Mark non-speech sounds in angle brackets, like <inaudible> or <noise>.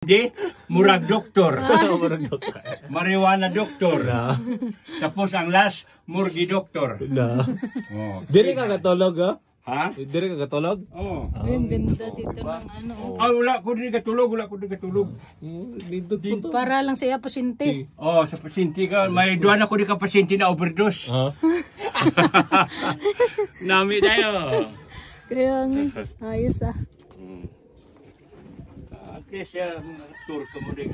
Di, murag doktor. <laughs> Murag doktor. Marijuana doktor. Na. Tapos ang last, murgi doktor. Na. Oh. Diri ka katulog ha? Ha? Diri ka katulog? Oh. Ayun, ganda dito ng ano. Ah, wala ko din katulog, wala ko din katulog. Hmm, Dito po to. Para lang siya pasyente. Oh, sa pasyente ka, may duwan ako di ka pasyente na overdose. Ha? <laughs> Nami tayo. Kaya nga, ayos ah. Malaysia turut kemudian.